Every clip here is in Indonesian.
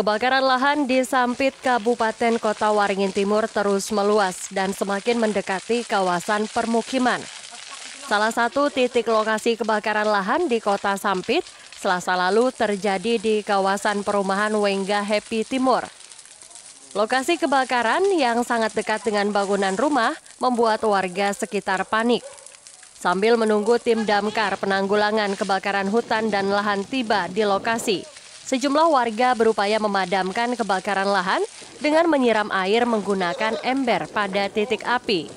Kebakaran lahan di Sampit, Kabupaten Kota Waringin Timur terus meluas dan semakin mendekati kawasan permukiman. Salah satu titik lokasi kebakaran lahan di Kota Sampit selasa lalu terjadi di kawasan perumahan Wengga Happy Timur. Lokasi kebakaran yang sangat dekat dengan bangunan rumah membuat warga sekitar panik. Sambil menunggu tim damkar penanggulangan kebakaran hutan dan lahan tiba di lokasi, sejumlah warga berupaya memadamkan kebakaran lahan dengan menyiram air menggunakan ember pada titik api.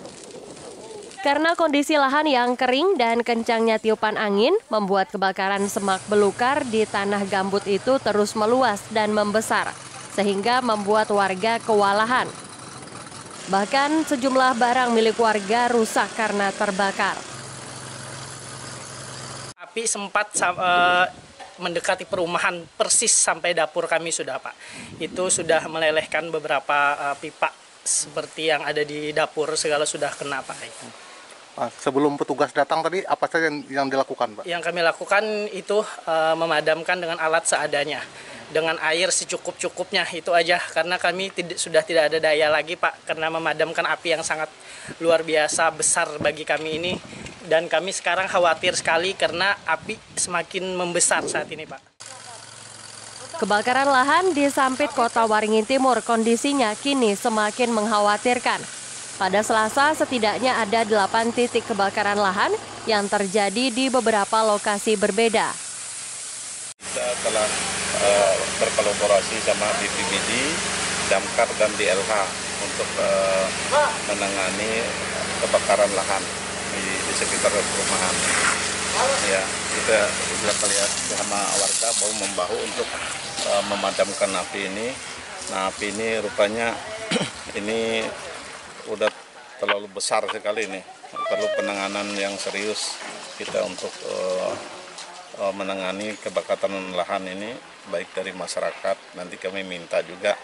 Karena kondisi lahan yang kering dan kencangnya tiupan angin membuat kebakaran semak belukar di tanah gambut itu terus meluas dan membesar, sehingga membuat warga kewalahan. Bahkan sejumlah barang milik warga rusak karena terbakar. Api sempat uh, mendekati perumahan persis sampai dapur kami sudah Pak. Itu sudah melelehkan beberapa uh, pipa seperti yang ada di dapur segala sudah kena Pak. Sebelum petugas datang tadi apa saja yang, yang dilakukan, Pak? Yang kami lakukan itu uh, memadamkan dengan alat seadanya, dengan air secukup-cukupnya itu aja karena kami tidak, sudah tidak ada daya lagi, Pak, karena memadamkan api yang sangat luar biasa besar bagi kami ini dan kami sekarang khawatir sekali karena api semakin membesar saat ini, Pak. Kebakaran lahan di Sampit Kota Waringin Timur kondisinya kini semakin mengkhawatirkan pada Selasa, setidaknya ada delapan titik kebakaran lahan yang terjadi di beberapa lokasi berbeda. Kita telah uh, berkolaborasi sama BPBD, Damkar, dan DLH untuk uh, menangani kebakaran lahan di, sekitar perumahan. Ya, kita sudah lihat sama warga bahu membahu untuk uh, memadamkan api ini. Nah, api ini rupanya ini udah terlalu besar sekali nih perlu penanganan yang serius kita untuk uh, uh, menangani kebakaran lahan ini baik dari masyarakat nanti kami minta juga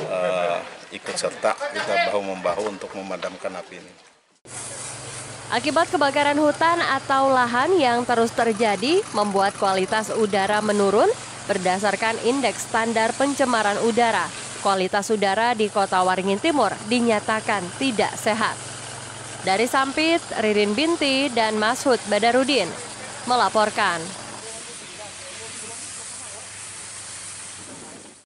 uh, ikut serta kita bahu membahu untuk memadamkan api ini. Akibat kebakaran hutan atau lahan yang terus terjadi membuat kualitas udara menurun berdasarkan indeks standar pencemaran udara kualitas udara di kota Waringin Timur dinyatakan tidak sehat. Dari Sampit, Ririn Binti, dan Mashud Badarudin melaporkan.